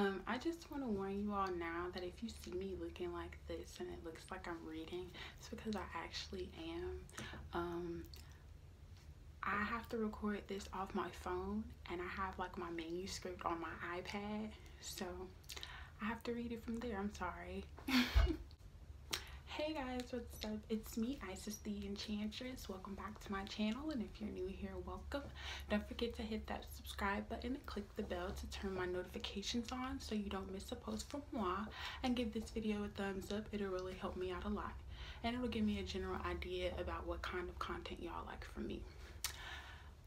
Um, I just want to warn you all now that if you see me looking like this and it looks like I'm reading, it's because I actually am. Um, I have to record this off my phone and I have like my manuscript on my iPad, so I have to read it from there. I'm sorry. hey guys, what's up? It's me, Ices the Enchantress. Welcome back to my channel, and if you're new here, welcome. Don't forget to hit that subscribe button and click the bell to turn my notifications on so you don't miss a post from moi. And give this video a thumbs up. It'll really help me out a lot. And it'll give me a general idea about what kind of content y'all like from me.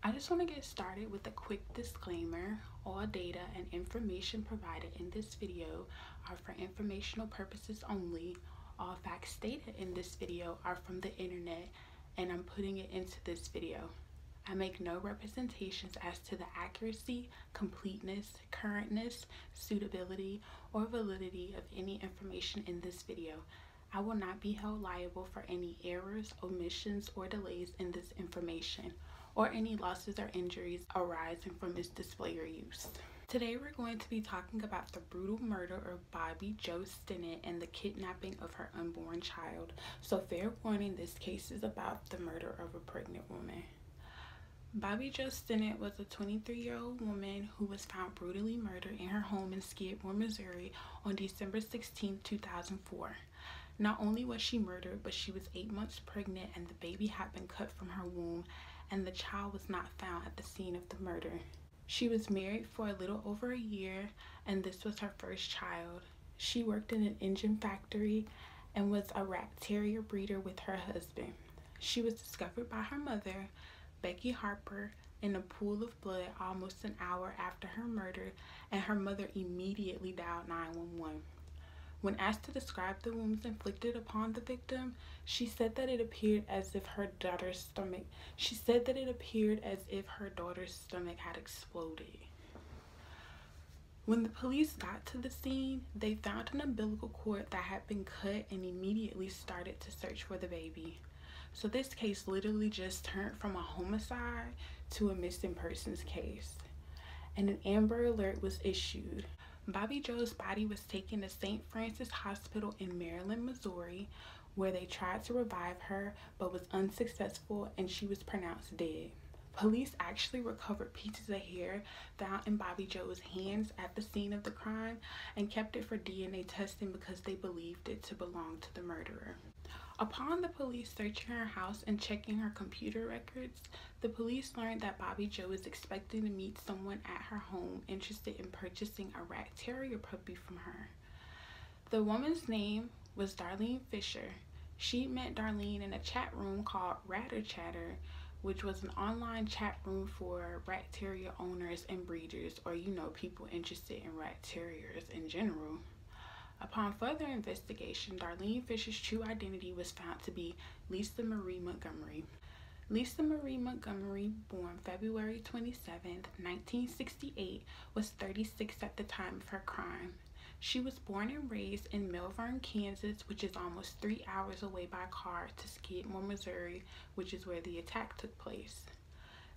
I just want to get started with a quick disclaimer. All data and information provided in this video are for informational purposes only. All facts stated in this video are from the internet and I'm putting it into this video. I make no representations as to the accuracy, completeness, currentness, suitability, or validity of any information in this video. I will not be held liable for any errors, omissions, or delays in this information or any losses or injuries arising from its display or use. Today we're going to be talking about the brutal murder of Bobbie Jo Stinnett and the kidnapping of her unborn child. So fair warning, this case is about the murder of a pregnant woman. Bobbie Jo Stinnett was a 23-year-old woman who was found brutally murdered in her home in Skidmore, Missouri on December 16, 2004. Not only was she murdered, but she was eight months pregnant and the baby had been cut from her womb and the child was not found at the scene of the murder. She was married for a little over a year and this was her first child. She worked in an engine factory and was a rat terrier breeder with her husband. She was discovered by her mother, Becky Harper, in a pool of blood almost an hour after her murder and her mother immediately dialed 911. When asked to describe the wounds inflicted upon the victim, she said that it appeared as if her daughter's stomach, she said that it appeared as if her daughter's stomach had exploded. When the police got to the scene, they found an umbilical cord that had been cut and immediately started to search for the baby. So this case literally just turned from a homicide to a missing persons case. And an Amber Alert was issued. Bobbie Jo's body was taken to St. Francis Hospital in Maryville, Missouri, where they tried to revive her but was unsuccessful and she was pronounced dead. Police actually recovered pieces of hair found in Bobbie Jo's hands at the scene of the crime and kept it for DNA testing because they believed it to belong to the murderer. Upon the police searching her house and checking her computer records, the police learned that Bobbie Jo was expecting to meet someone at her home interested in purchasing a rat terrier puppy from her. The woman's name was Darlene Fisher. She met Darlene in a chat room called Ratter Chatter, which was an online chat room for rat terrier owners and breeders, or you know, people interested in rat terriers in general. Upon further investigation, Darlene Fisher's true identity was found to be Lisa Marie Montgomery. Lisa Marie Montgomery, born February 27, 1968, was 36 at the time of her crime. She was born and raised in Melvern, Kansas, which is almost three hours away by car to Skidmore, Missouri, which is where the attack took place.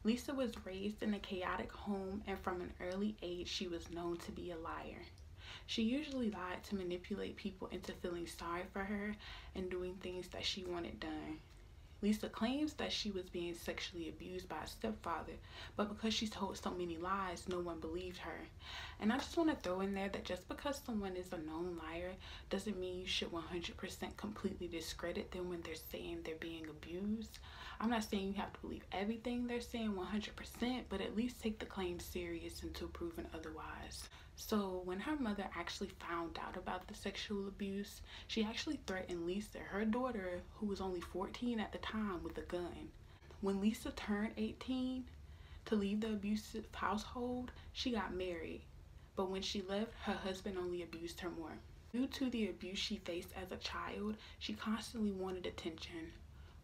Lisa was raised in a chaotic home and from an early age she was known to be a liar. She usually lied to manipulate people into feeling sorry for her and doing things that she wanted done. Lisa claims that she was being sexually abused by a stepfather, but because she told so many lies, no one believed her. And I just want to throw in there that just because someone is a known liar doesn't mean you should 100% completely discredit them when they're saying they're being abused. I'm not saying you have to believe everything they're saying 100%, but at least take the claim serious until proven otherwise. So when her mother actually found out about the sexual abuse, she actually threatened Lisa, her daughter, who was only 14 at the time, with a gun. When Lisa turned 18 to leave the abusive household, she got married. But when she left, her husband only abused her more. Due to the abuse she faced as a child, she constantly wanted attention.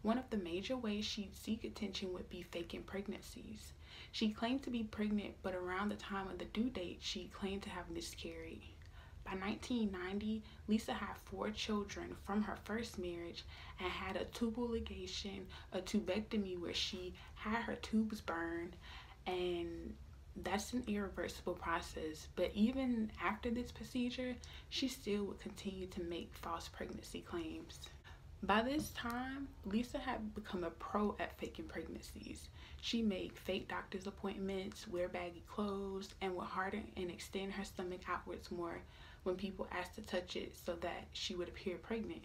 One of the major ways she'd seek attention would be faking pregnancies. She claimed to be pregnant, but around the time of the due date, she claimed to have miscarried. By 1990, Lisa had four children from her first marriage and had a tubal ligation, a tubectomy where she had her tubes burned, and that's an irreversible process. But even after this procedure, she still would continue to make false pregnancy claims. By this time, Lisa had become a pro at faking pregnancies. She made fake doctor's appointments, wear baggy clothes, and would harden and extend her stomach outwards more when people asked to touch it so that she would appear pregnant.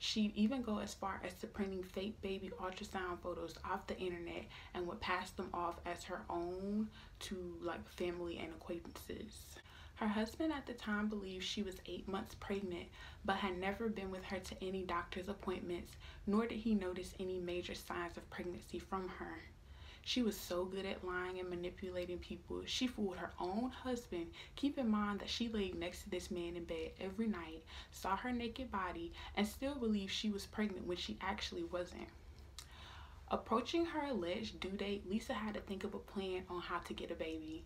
She'd even go as far as to printing fake baby ultrasound photos off the internet and would pass them off as her own to like family and acquaintances. Her husband at the time believed she was eight months pregnant, but had never been with her to any doctor's appointments, nor did he notice any major signs of pregnancy from her. She was so good at lying and manipulating people. She fooled her own husband. Keep in mind that she laid next to this man in bed every night, saw her naked body, and still believed she was pregnant when she actually wasn't. Approaching her alleged due date, Lisa had to think of a plan on how to get a baby.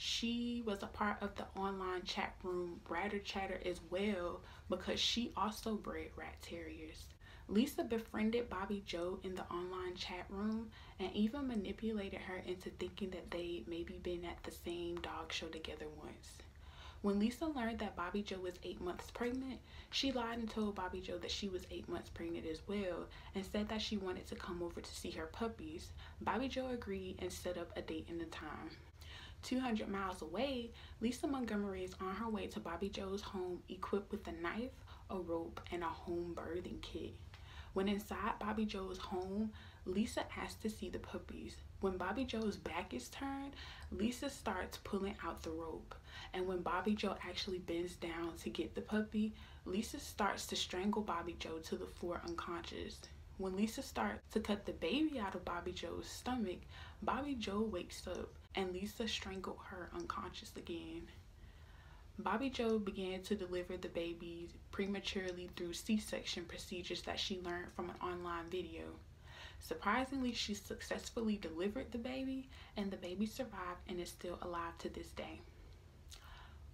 She was a part of the online chat room Ratter Chatter as well because she also bred rat terriers. Lisa befriended Bobbie Jo in the online chat room and even manipulated her into thinking that they maybe been at the same dog show together once. When Lisa learned that Bobbie Jo was eight months pregnant, she lied and told Bobbie Jo that she was eight months pregnant as well and said that she wanted to come over to see her puppies. Bobbie Jo agreed and set up a date and a time. 200 miles away, Lisa Montgomery is on her way to Bobbie Jo's home equipped with a knife, a rope, and a home birthing kit. When inside Bobbie Jo's home, Lisa asks to see the puppies. When Bobbie Jo's back is turned, Lisa starts pulling out the rope. And when Bobbie Jo actually bends down to get the puppy, Lisa starts to strangle Bobbie Jo to the floor unconscious. When Lisa starts to cut the baby out of Bobbie Jo's stomach, Bobbie Jo wakes up and Lisa strangled her unconscious again. Bobbie Jo began to deliver the baby prematurely through C-section procedures that she learned from an online video. Surprisingly, she successfully delivered the baby and the baby survived and is still alive to this day.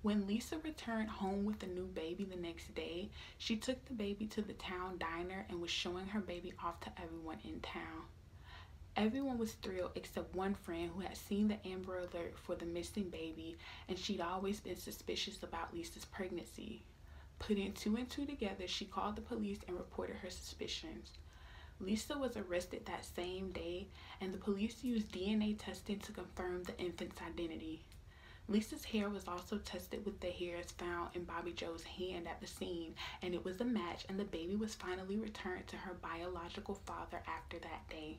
When Lisa returned home with the new baby the next day, she took the baby to the town diner and was showing her baby off to everyone in town. Everyone was thrilled except one friend who had seen the Amber Alert for the missing baby and she'd always been suspicious about Lisa's pregnancy. Putting two and two together, she called the police and reported her suspicions. Lisa was arrested that same day and the police used DNA testing to confirm the infant's identity. Lisa's hair was also tested with the hairs found in Bobbie Jo's hand at the scene and it was a match and the baby was finally returned to her biological father after that day.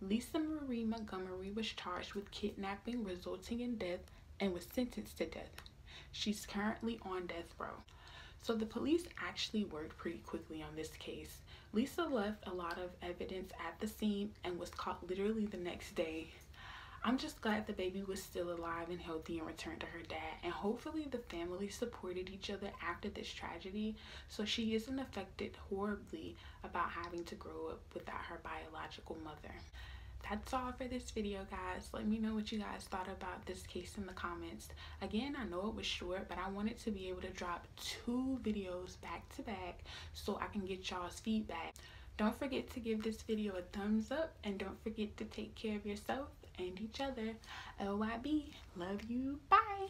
Lisa Marie Montgomery was charged with kidnapping resulting in death and was sentenced to death. She's currently on death row. So the police actually worked pretty quickly on this case. Lisa left a lot of evidence at the scene and was caught literally the next day. I'm just glad the baby was still alive and healthy and returned to her dad. And hopefully the family supported each other after this tragedy so she isn't affected horribly about having to grow up without her biological mother. That's all for this video guys. Let me know what you guys thought about this case in the comments. Again i know it was short but i wanted to be able to drop two videos back to back so i can get y'all's feedback. Don't forget to give this video a thumbs up and don't forget to take care of yourself and each other. Lyb love you. Bye